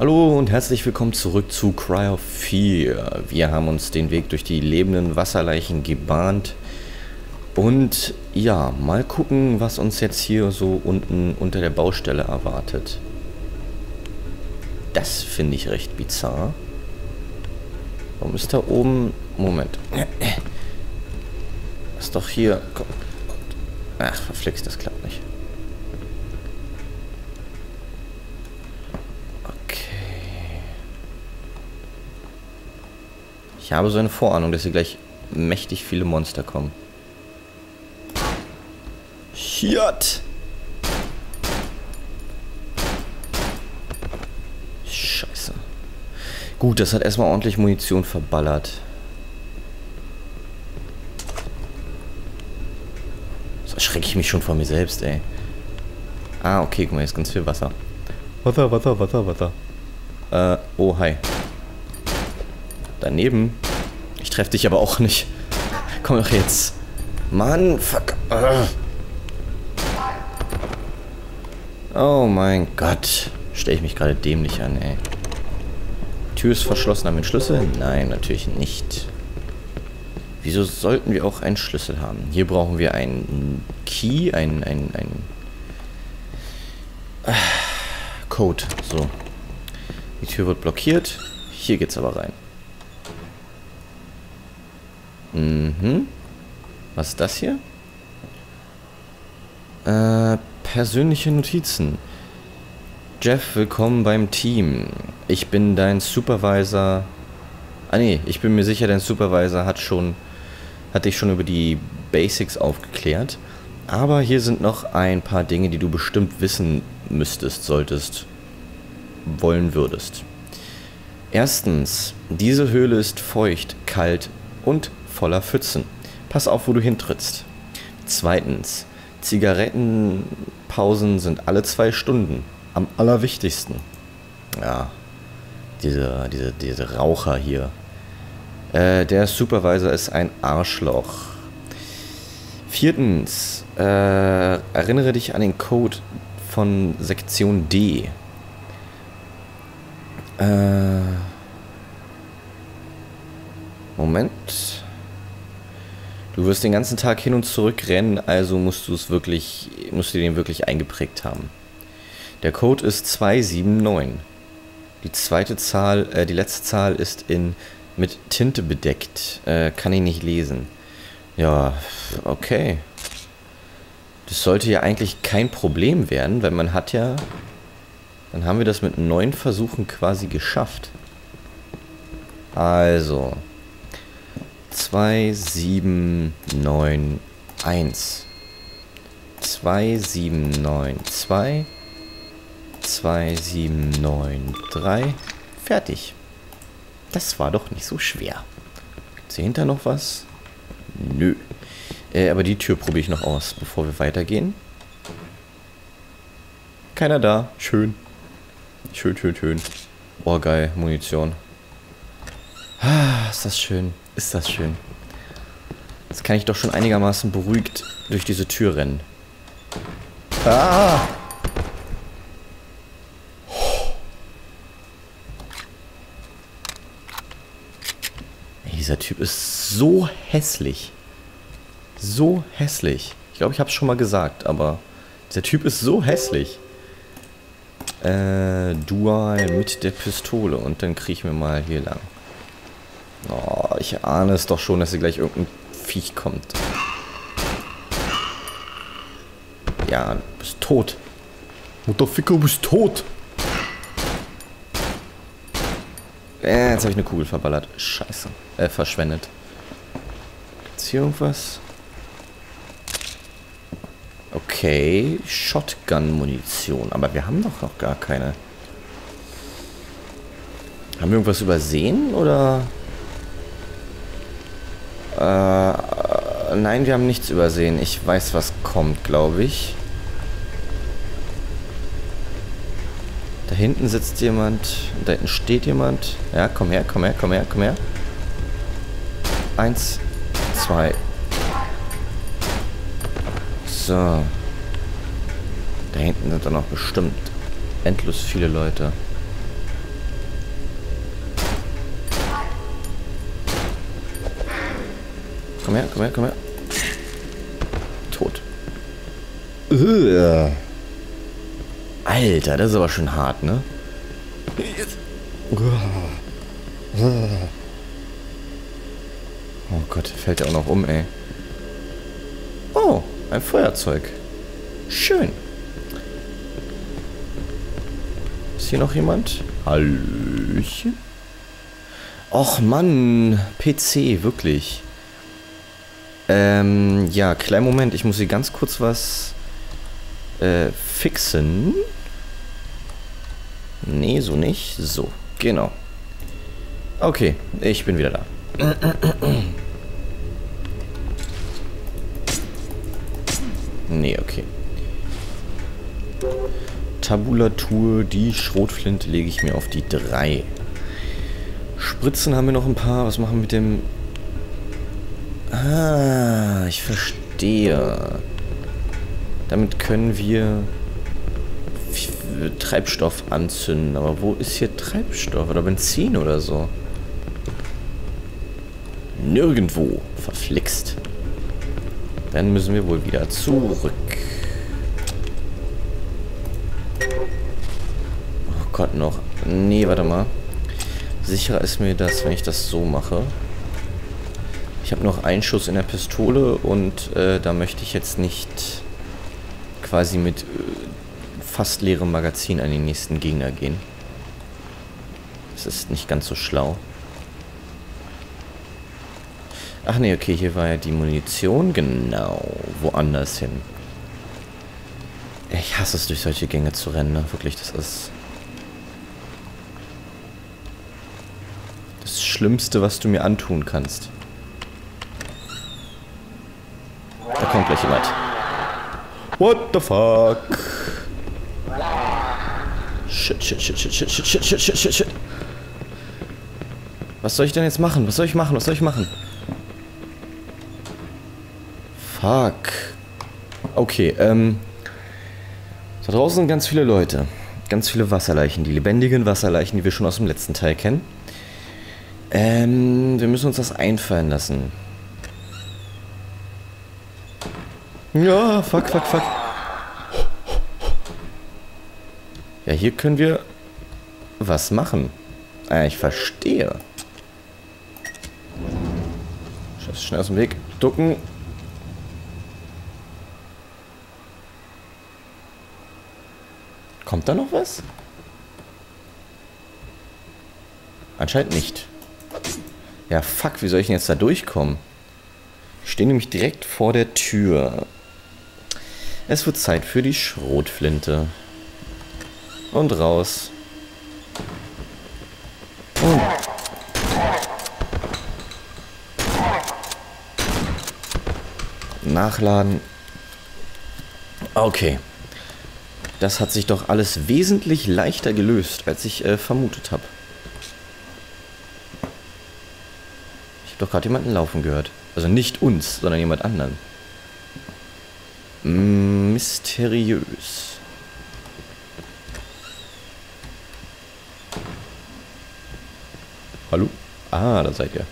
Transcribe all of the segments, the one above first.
Hallo und herzlich willkommen zurück zu Cry of Fear. Wir haben uns den Weg durch die lebenden Wasserleichen gebahnt. Und ja, mal gucken, was uns jetzt hier so unten unter der Baustelle erwartet. Das finde ich recht bizarr. Warum ist da oben... Moment. Ist doch hier... Ach, verflixt, das klappt nicht. Ich habe so eine Vorahnung, dass hier gleich mächtig viele Monster kommen. Shit! Scheiße. Gut, das hat erstmal ordentlich Munition verballert. So erschrecke ich mich schon vor mir selbst, ey. Ah, okay, guck mal, ist ganz viel Wasser. Wasser, Wasser, Wasser, Wasser. Äh, oh, hi. Daneben. Ich treffe dich aber auch nicht. Komm doch jetzt. Mann, fuck. Oh mein Gott. Stelle ich mich gerade dämlich an, ey. Tür ist verschlossen, haben wir einen Schlüssel? Nein, natürlich nicht. Wieso sollten wir auch einen Schlüssel haben? Hier brauchen wir einen Key, einen, einen, einen Code. So. Die Tür wird blockiert. Hier geht's aber rein. Mhm. Was ist das hier? Äh, persönliche Notizen. Jeff, willkommen beim Team. Ich bin dein Supervisor. Ah nee, ich bin mir sicher, dein Supervisor hat schon hat dich schon über die Basics aufgeklärt. Aber hier sind noch ein paar Dinge, die du bestimmt wissen müsstest, solltest, wollen würdest. Erstens, diese Höhle ist feucht, kalt und voller Pfützen. Pass auf, wo du hintrittst. Zweitens, Zigarettenpausen sind alle zwei Stunden. Am allerwichtigsten. Ja, diese, diese, diese Raucher hier. Äh, der Supervisor ist ein Arschloch. Viertens, äh, erinnere dich an den Code von Sektion D. Äh, Moment. Du wirst den ganzen Tag hin und zurück rennen, also musst du es wirklich, musst du den wirklich eingeprägt haben. Der Code ist 279. Die zweite Zahl, äh, die letzte Zahl ist in mit Tinte bedeckt. Äh, kann ich nicht lesen. Ja, okay. Das sollte ja eigentlich kein Problem werden, weil man hat ja. Dann haben wir das mit neun Versuchen quasi geschafft. Also. 2791 2792 2793 Fertig. Das war doch nicht so schwer. Gibt's hier hinter noch was? Nö. Äh, aber die Tür probiere ich noch aus, bevor wir weitergehen. Keiner da. Schön. Schön, schön, schön. Oh, geil. Munition. Ah, ist das schön. Ist das schön. Jetzt kann ich doch schon einigermaßen beruhigt durch diese Tür rennen. Ah! Dieser Typ ist so hässlich. So hässlich. Ich glaube, ich habe es schon mal gesagt, aber dieser Typ ist so hässlich. Äh, Dual mit der Pistole und dann kriechen wir mal hier lang. Oh, ich ahne es doch schon, dass hier gleich irgendein Viech kommt. Ja, du bist tot. Mutterficker, du bist tot. Äh, jetzt habe ich eine Kugel verballert. Scheiße. Äh, verschwendet. Gibt's hier irgendwas? Okay, Shotgun-Munition. Aber wir haben doch noch gar keine. Haben wir irgendwas übersehen, oder... Äh, nein, wir haben nichts übersehen. Ich weiß, was kommt, glaube ich. Da hinten sitzt jemand. Da hinten steht jemand. Ja, komm her, komm her, komm her, komm her. Eins, zwei. So. Da hinten sind dann noch bestimmt endlos viele Leute. Komm her, komm her, komm her. Tot. Ugh. Alter, das ist aber schon hart, ne? Oh Gott, fällt er auch noch um, ey. Oh, ein Feuerzeug. Schön. Ist hier noch jemand? Hallöchen? Och Mann, PC, wirklich. Ähm, ja, kleinen Moment, ich muss hier ganz kurz was äh, fixen. Nee, so nicht. So, genau. Okay, ich bin wieder da. Nee, okay. Tabulatur, die Schrotflinte lege ich mir auf die 3. Spritzen haben wir noch ein paar. Was machen wir mit dem... Ah, ich verstehe. Damit können wir Treibstoff anzünden. Aber wo ist hier Treibstoff? Oder Benzin oder so? Nirgendwo. Verflixt. Dann müssen wir wohl wieder zurück. Oh Gott, noch. Nee, warte mal. Sicherer ist mir das, wenn ich das so mache. Ich habe noch einen Schuss in der Pistole und äh, da möchte ich jetzt nicht quasi mit äh, fast leerem Magazin an den nächsten Gegner gehen. Das ist nicht ganz so schlau. Ach nee, okay, hier war ja die Munition. Genau, woanders hin. Ich hasse es, durch solche Gänge zu rennen, ne? Wirklich, das ist... Das Schlimmste, was du mir antun kannst. Da kommt gleich jemand. What the fuck? Shit, shit, shit, shit, shit, shit, shit, shit, shit, shit, shit. Was soll ich denn jetzt machen? Was soll ich machen? Was soll ich machen? Fuck. Okay, ähm... Da draußen sind ganz viele Leute. Ganz viele Wasserleichen. Die lebendigen Wasserleichen, die wir schon aus dem letzten Teil kennen. Ähm, wir müssen uns das einfallen lassen. Ja, fuck, fuck, fuck. Ja, hier können wir was machen. Ah, ich verstehe. Scheiße, schnell aus dem Weg. Ducken. Kommt da noch was? Anscheinend nicht. Ja, fuck, wie soll ich denn jetzt da durchkommen? Ich stehe nämlich direkt vor der Tür. Es wird Zeit für die Schrotflinte. Und raus. Und Nachladen. Okay. Das hat sich doch alles wesentlich leichter gelöst, als ich äh, vermutet habe. Ich habe doch gerade jemanden laufen gehört. Also nicht uns, sondern jemand anderen. Mysteriös. Hallo? Ah, da seid ihr.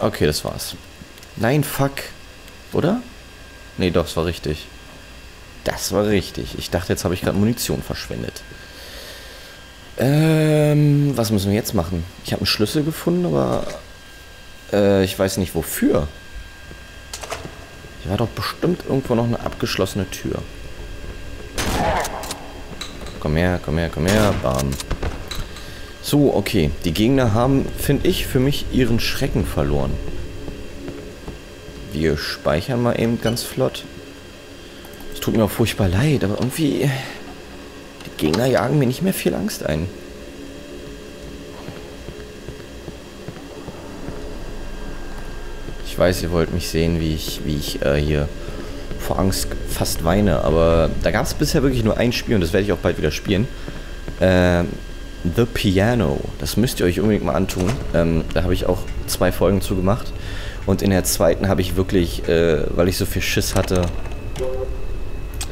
Okay, das war's. Nein, fuck. Oder? Nee, doch, es war richtig. Das war richtig. Ich dachte, jetzt habe ich gerade Munition verschwendet. Ähm, was müssen wir jetzt machen? Ich habe einen Schlüssel gefunden, aber äh, ich weiß nicht wofür. Hier war doch bestimmt irgendwo noch eine abgeschlossene Tür. Komm her, komm her, komm her. Bam. So, okay. Die Gegner haben, finde ich, für mich ihren Schrecken verloren. Wir speichern mal eben ganz flott. Es tut mir auch furchtbar leid, aber irgendwie... Die Gegner jagen mir nicht mehr viel Angst ein. Ich weiß, ihr wollt mich sehen, wie ich, wie ich äh, hier vor Angst fast weine, aber da gab es bisher wirklich nur ein Spiel und das werde ich auch bald wieder spielen. Ähm, The Piano. Das müsst ihr euch unbedingt mal antun. Ähm, da habe ich auch zwei Folgen zu gemacht. Und in der zweiten habe ich wirklich, äh, weil ich so viel Schiss hatte,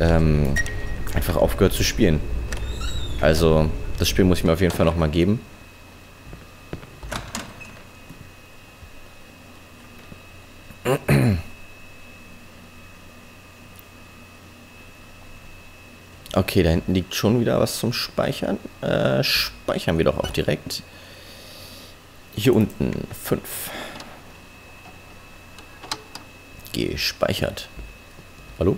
ähm, einfach aufgehört zu spielen. Also, Das Spiel muss ich mir auf jeden Fall nochmal geben. Okay, da hinten liegt schon wieder was zum Speichern. Äh, speichern wir doch auch direkt. Hier unten 5. Gespeichert. Hallo?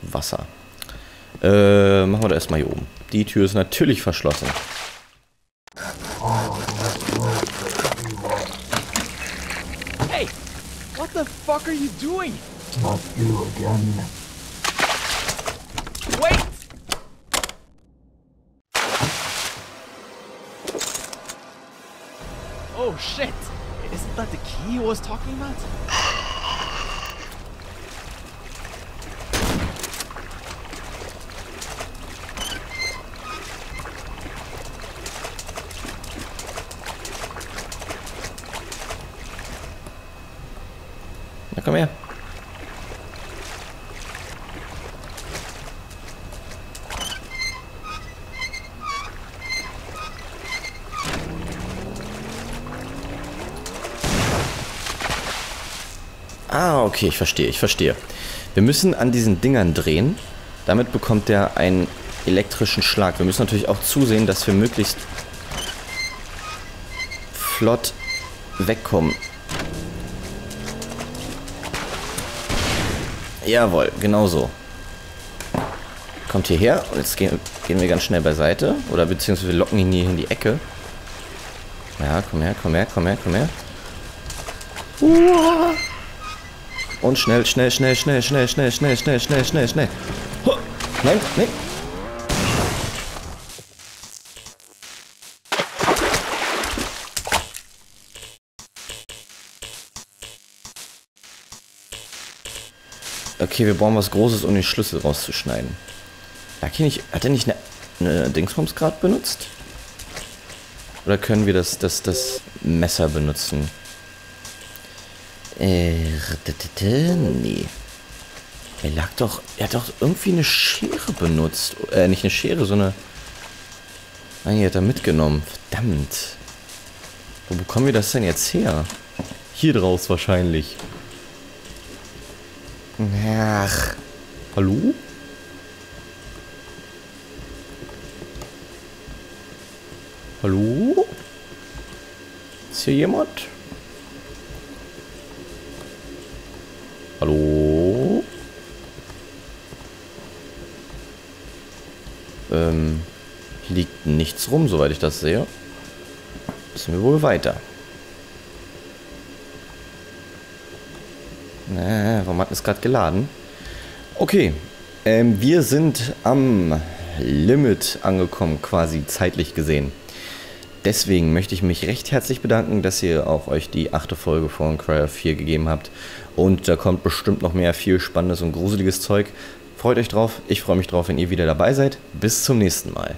Wasser. Äh, machen wir da erstmal hier oben. Die Tür ist natürlich verschlossen. Hey! What the fuck are you doing? Not you again. Wait! Oh shit! Isn't that the key he was talking about? Ah, okay, ich verstehe, ich verstehe. Wir müssen an diesen Dingern drehen. Damit bekommt er einen elektrischen Schlag. Wir müssen natürlich auch zusehen, dass wir möglichst flott wegkommen. Jawohl, genau so. Kommt hierher und jetzt gehen, gehen wir ganz schnell beiseite. Oder beziehungsweise wir locken ihn hier in die Ecke. Ja, komm her, komm her, komm her, komm her. Uah. Und schnell, schnell, schnell, schnell, schnell, schnell, schnell, schnell, schnell, schnell, schnell. Huh. Nein, nein. Okay, wir brauchen was Großes, um den Schlüssel rauszuschneiden. Hat er nicht, hat er nicht eine, eine Dingsbums gerade benutzt? Oder können wir das, das, das Messer benutzen? Äh, nee. Er lag doch, er hat doch irgendwie eine Schere benutzt. Äh, nicht eine Schere, sondern... Nein, die hat er mitgenommen. Verdammt. Wo bekommen wir das denn jetzt her? Hier draus wahrscheinlich. Ach. Hallo? Hallo? Ist hier jemand? Hallo? Ähm, hier liegt nichts rum, soweit ich das sehe. Müssen wir wohl weiter. Na, warum hat es gerade geladen? Okay, ähm, wir sind am Limit angekommen, quasi zeitlich gesehen. Deswegen möchte ich mich recht herzlich bedanken, dass ihr auch euch die achte Folge von Cryer 4 gegeben habt. Und da kommt bestimmt noch mehr viel spannendes und gruseliges Zeug. Freut euch drauf, ich freue mich drauf, wenn ihr wieder dabei seid. Bis zum nächsten Mal.